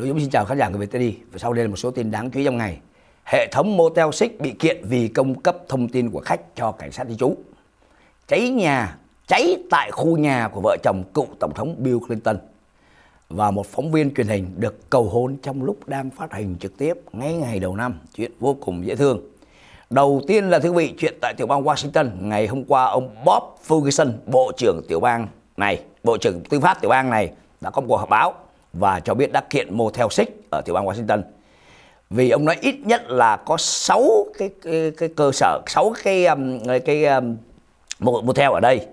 lưu Dũng xin chào khán giả của VTD và sau đây là một số tin đáng chú ý trong ngày. Hệ thống Motel Six bị kiện vì cung cấp thông tin của khách cho cảnh sát di trú. Cháy nhà, cháy tại khu nhà của vợ chồng cựu Tổng thống Bill Clinton. Và một phóng viên truyền hình được cầu hôn trong lúc đang phát hình trực tiếp ngay ngày đầu năm. Chuyện vô cùng dễ thương. Đầu tiên là thưa quý vị, chuyện tại tiểu bang Washington. Ngày hôm qua, ông Bob Ferguson, Bộ trưởng tiểu bang này, Bộ trưởng Tư pháp tiểu bang này đã có một cuộc họp báo và cho biết đã kiện Motel Six ở tiểu bang Washington. Vì ông nói ít nhất là có 6 cái, cái, cái cơ sở, 6 cái cái, cái um, um motel ở đây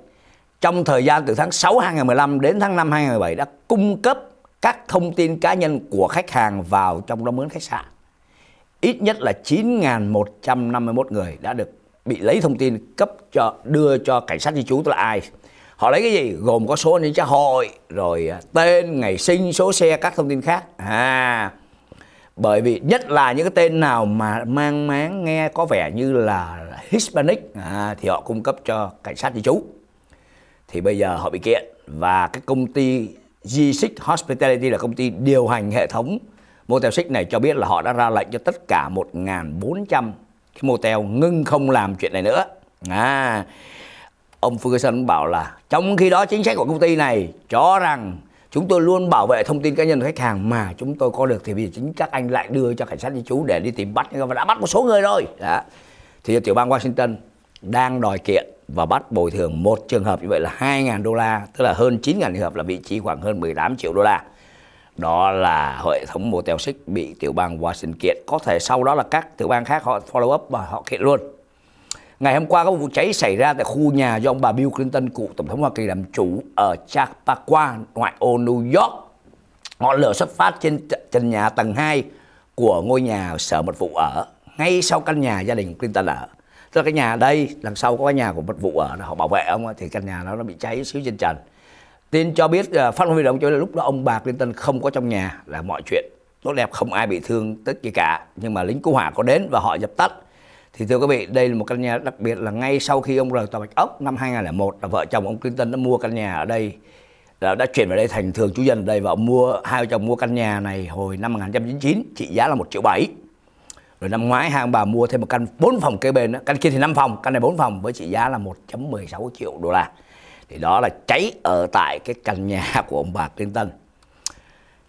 trong thời gian từ tháng 6 2015 đến tháng 5 2017 đã cung cấp các thông tin cá nhân của khách hàng vào trong đó mướn khách sạn. Ít nhất là 9.151 người đã được bị lấy thông tin cấp cho đưa cho cảnh sát di trú tức là ai họ lấy cái gì? Gồm có số an ninh xã hội rồi à, tên ngày sinh số xe các thông tin khác. À bởi vì nhất là những cái tên nào mà mang máng nghe có vẻ như là Hispanic à, thì họ cung cấp cho cảnh sát di trú. Thì bây giờ họ bị kiện và cái công ty G6 Hospitality là công ty điều hành hệ thống Motel 6 này cho biết là họ đã ra lệnh cho tất cả 1.400 cái motel ngưng không làm chuyện này nữa. À, ông Ferguson bảo là trong khi đó chính sách của công ty này cho rằng chúng tôi luôn bảo vệ thông tin cá nhân của khách hàng mà chúng tôi có được thì bây giờ chính các anh lại đưa cho cảnh sát di trú để đi tìm bắt. Và đã bắt một số người rồi. Đó. thì tiểu bang Washington đang đòi kiện và bắt bồi thường một trường hợp như vậy là 2.000 đô la, tức là hơn 9.000 trường hợp là vị trí khoảng hơn 18 triệu đô la. Đó là hệ thống Motel xích bị tiểu bang Washington kiện. Có thể sau đó là các tiểu bang khác họ follow up và họ kiện luôn. Ngày hôm qua có một vụ cháy xảy ra tại khu nhà do ông bà Bill Clinton, cựu tổng thống Hoa Kỳ làm chủ ở Chappaqua, ngoại ô New York. Ngọn lửa xuất phát trên trần nhà tầng 2 của ngôi nhà sở mật vụ ở, ngay sau căn nhà gia đình Clinton ở. Tức là cái nhà đây, đằng sau có cái nhà của mật vụ ở, họ bảo vệ ông thì căn nhà đó nó bị cháy xíu trên trần. Tin cho biết, ờ, phát ngôn viên động cho biết lúc đó ông bà Clinton không có trong nhà là mọi chuyện tốt đẹp không ai bị thương tất gì cả nhưng mà lính cứu hỏa có đến và họ dập tắt thì thưa quý vị, đây là một căn nhà đặc biệt là ngay sau khi ông rời tòa Bạch Ốc năm 2001 là vợ chồng ông Clinton đã mua căn nhà ở đây đã, đã chuyển vào đây thành thường trú dân ở đây và ông mua hai vợ chồng mua căn nhà này hồi năm 1999 trị giá là 1 triệu 7 rồi năm ngoái hai ông bà mua thêm một căn 4 phòng kế bên đó. căn kia thì 5 phòng căn này 4 phòng với trị giá là 1.16 triệu đô la thì đó là cháy ở tại cái căn nhà của ông bà Clinton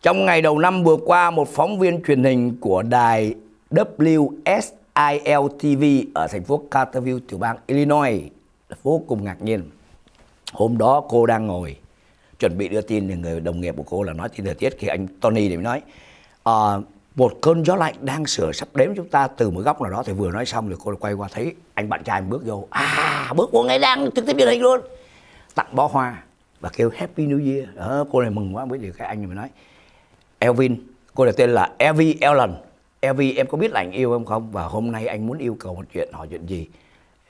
trong ngày đầu năm vừa qua một phóng viên truyền hình của đài WS ILTV ở thành phố Carterville, tiểu bang Illinois. Vô cùng ngạc nhiên. Hôm đó cô đang ngồi chuẩn bị đưa tin thì người đồng nghiệp của cô là nói tin thời tiết thì anh Tony để nói à, một cơn gió lạnh đang sửa sắp đến chúng ta từ một góc nào đó. Thì vừa nói xong rồi cô quay qua thấy anh bạn trai bước vô. À bước vô ngay đang trực tiếp truyền hình luôn. Tặng bó hoa và kêu Happy New Year. Đó, cô này mừng quá bởi vì cái anh này mới nói Elvin cô này tên là Evie Ellen. Elvi, em có biết là anh yêu em không? Và hôm nay anh muốn yêu cầu một chuyện, hỏi chuyện gì?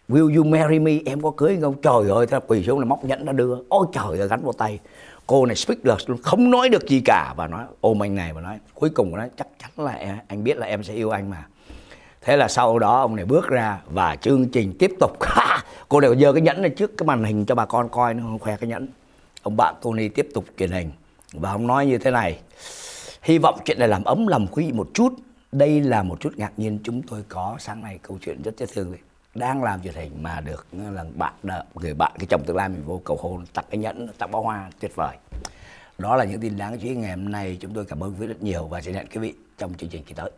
Will you marry me? Em có cưới không? Trời ơi ta quỳ xuống là móc nhẫn nó đưa. Ôi trời ơi, gắn vào tay. Cô này speechless luôn, không nói được gì cả. Và nói, ôm anh này và nói, cuối cùng nói, chắc chắn là anh biết là em sẽ yêu anh mà. Thế là sau đó ông này bước ra và chương trình tiếp tục. Cô này giơ cái nhẫn này trước cái màn hình cho bà con coi nó khoe cái nhẫn. Ông bạn Tony tiếp tục truyền hình. Và ông nói như thế này, hy vọng chuyện này làm ấm lòng quý vị một chút đây là một chút ngạc nhiên, chúng tôi có sáng nay câu chuyện rất dễ thương đang làm truyền hình mà được ờ, là bạn ờ, người bạn, cái chồng tương lai mình vô cầu hôn, tặng cái nhẫn, tặng bó hoa tuyệt vời. Đó là những tin đáng chú ý ngày hôm nay. Chúng tôi cảm ơn quý rất nhiều và sẽ hẹn quý vị trong chương trình kỳ tới.